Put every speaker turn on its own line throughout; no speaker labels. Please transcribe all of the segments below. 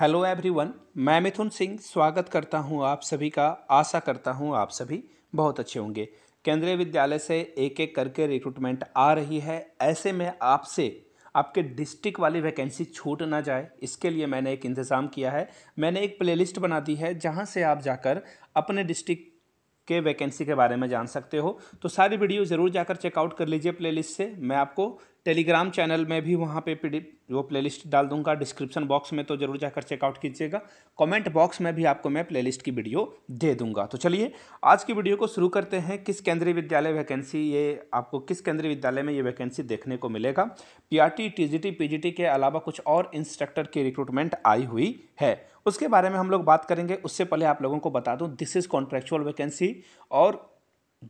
Hello everyone, मैं मिथुन सिंह स्वागत करता हूँ आप सभी का, आशा करता हूँ आप सभी बहुत अच्छे होंगे। केंद्रीय विद्यालय से एक एक करके रिक्रूटमेंट आ रही है। ऐसे में आपसे, आपके डिस्ट्रिक्ट वाली वैकेंसी छूट ना जाए, इसके लिए मैंने एक इंतज़ाम किया है। मैंने एक प्लेलिस्ट बना दी है, जहाँ से आप जाकर अपने डिस्ट्रिक्ट के वैकेंसी के बारे में जान सकते हो। तो सारी वीडियो ज़रूर जाकर चेकआउट कर लीजिए प्लेलिस्ट से। मैं आपको टेलीग्राम चैनल में भी वहाँ पे वो प्लेलिस्ट डाल दूँगा। डिस्क्रिप्शन बॉक्स में तो ज़रूर जाकर चेकआउट कीजिएगा। कमेंट बॉक्स में भी आपको मैं प्लेलिस्ट की वीडियो दे दूँगा। तो चलिए, आज की वीडियो को शुरू करते हैं। किस केंद्रीय विद्यालय वैकेंसी ये आपको, किस केंद्रीय विद्यालय में ये वैकेंसी देखने को मिलेगा? पी टीजीटी पीजीटी के अलावा कुछ और इंस्ट्रक्टर की रिक्रूटमेंट आई हुई है। उसके बारे में हम लोग बात करेंगे। उससे पहले आप लोगों को बता दूँ दिस इज़ कॉन्ट्रेक्चुअल वैकेंसी और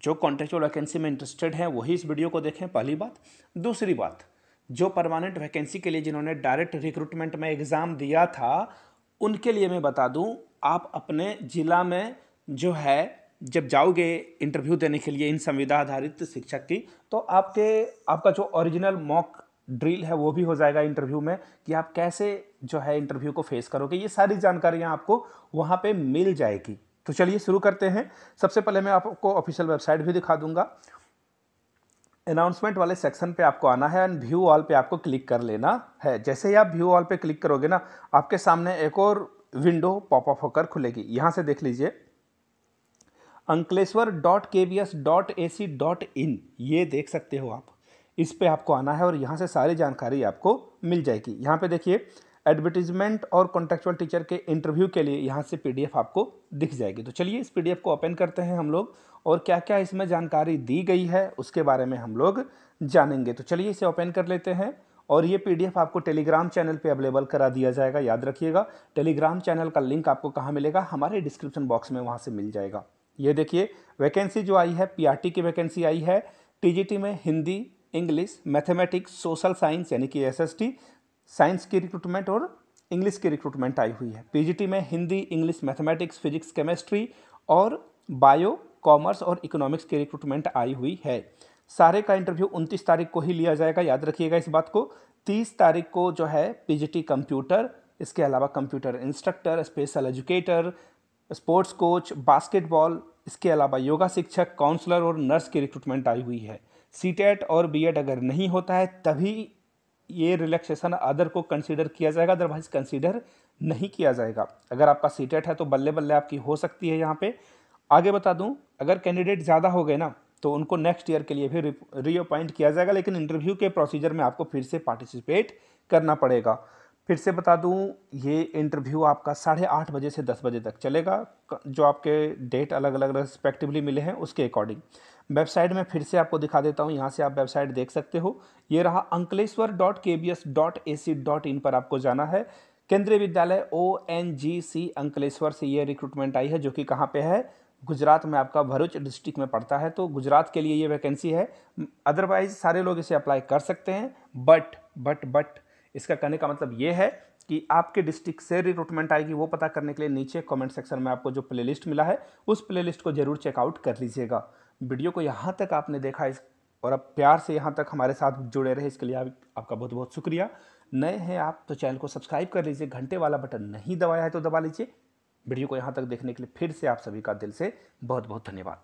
जो कॉन्ट्रेक्चुअल वैकेंसी में इंटरेस्टेड हैं, वही इस वीडियो को देखें, पहली बात। दूसरी बात, जो परमानेंट वैकेंसी के लिए जिन्होंने डायरेक्ट रिक्रूटमेंट में एग्ज़ाम दिया था, उनके लिए मैं बता दूँ, आप अपने ज़िला में जो है, जब जाओगे इंटरव्यू देने के लिए इन संविधा आधारित शिक्षक की तो आपके, आपका जो ओरिजिनल मॉक ड्रिल है, वो भी हो जाएगा इंटरव्यू में कि आप कैसे जो है इंटरव्यू को फेस करोगे, ये सारी जानकारियाँ आपको वहाँ पर मिल जाएगी। तो चलिए शुरू करते हैं। सबसे पहले मैं आपको ऑफिशियल वेबसाइट भी दिखा दूँगा। अनाउंसमेंट वाले सेक्शन पे आपको आना है एंड व्यू ऑल पे आपको क्लिक कर लेना है। जैसे ही आप व्यू ऑल पे क्लिक करोगे ना, आपके सामने एक और विंडो पॉप पॉपअप होकर खुलेगी। यहाँ से देख लीजिए। Ankleshwar dot K B S dot A C dot in ये देख सकते हो आप। इस पे आपको आना है और यहाँ से सारी जानकारी आपको मिल जाएगी। यहाँ पे देखिए एडवर्टीजमेंट और कॉन्टेक्चुअल टीचर के इंटरव्यू के लिए यहाँ से पीडीएफ आपको दिख जाएगी। तो चलिए इस पीडीएफ को ओपन करते हैं हम लोग और क्या क्या इसमें जानकारी दी गई है, उसके बारे में हम लोग जानेंगे। तो चलिए इसे ओपन कर लेते हैं और ये पीडीएफ आपको टेलीग्राम चैनल पे अवेलेबल करा दिया जाएगा। याद रखिएगा टेलीग्राम चैनल का लिंक आपको कहाँ मिलेगा? हमारे डिस्क्रिप्शन बॉक्स में वहाँ से मिल जाएगा। ये देखिए वैकेंसी जो आई है पीआरटी की वैकेंसी आई है टीजीटी में Hindi English mathematics social science यानी कि एसएसटी साइंस की रिक्रूटमेंट और इंग्लिश की रिक्रूटमेंट आई हुई है। पीजीटी में Hindi, English, mathematics, physics, chemistry और बायो, कॉमर्स और इकोनॉमिक्स की रिक्रूटमेंट आई हुई है। सारे का इंटरव्यू उनतीस तारीख को ही लिया जाएगा, याद रखिएगा इस बात को। तीस तारीख को जो है पीजीटी कंप्यूटर, इसके अलावा computer instructor, special educator, sports coach, basketball, इसके अलावा योगा शिक्षक, काउंसलर और नर्स की रिक्रूटमेंट आई हुई है। सी और बी अगर नहीं होता है, तभी ये रिलैक्सेशन अदर को कंसीडर किया जाएगा अदरवाइज़ कंसीडर नहीं किया जाएगा। अगर आपका सीटेट है तो बल्ले बल्ले आपकी हो सकती है यहाँ पे। आगे बता दूँ, अगर कैंडिडेट ज़्यादा हो गए ना तो उनको नेक्स्ट ईयर के लिए भी रीअपॉइंट किया जाएगा, लेकिन इंटरव्यू के प्रोसीजर में आपको फिर से पार्टिसिपेट करना पड़ेगा। फिर से बता दूँ, ये इंटरव्यू आपका साढ़े आठ बजे से दस बजे तक चलेगा। जो आपके डेट अलग अलग रिस्पेक्टिवली मिले हैं, उसके अकॉर्डिंग वेबसाइट में फिर से आपको दिखा देता हूँ, यहाँ से आप वेबसाइट देख सकते हो। ये रहा Ankleshwar dot K B S dot A C dot in पर आपको जाना है। केंद्रीय विद्यालय ओ एन जी सी अंकलेश्वर से ये रिक्रूटमेंट आई है, जो कि कहाँ पे है? गुजरात में आपका भरूच डिस्ट्रिक्ट में पड़ता है। तो गुजरात के लिए ये वैकेंसी है। अदरवाइज़ सारे लोग इसे अप्लाई कर सकते हैं। बट बट बट इसका कहने का मतलब ये है कि आपके डिस्ट्रिक्ट से रिक्रूटमेंट आएगी, वो पता करने के लिए नीचे कमेंट सेक्शन में आपको जो प्लेलिस्ट मिला है, उस प्लेलिस्ट को ज़रूर चेकआउट कर लीजिएगा। वीडियो को यहाँ तक आपने देखा इस और अब प्यार से यहाँ तक हमारे साथ जुड़े रहे इसके लिए आप, आपका बहुत बहुत शुक्रिया। नए हैं आप तो चैनल को सब्सक्राइब कर लीजिए घंटे वाला बटन नहीं दबाया है तो दबा लीजिए। वीडियो को यहाँ तक देखने के लिए फिर से आप सभी का दिल से बहुत बहुत धन्यवाद।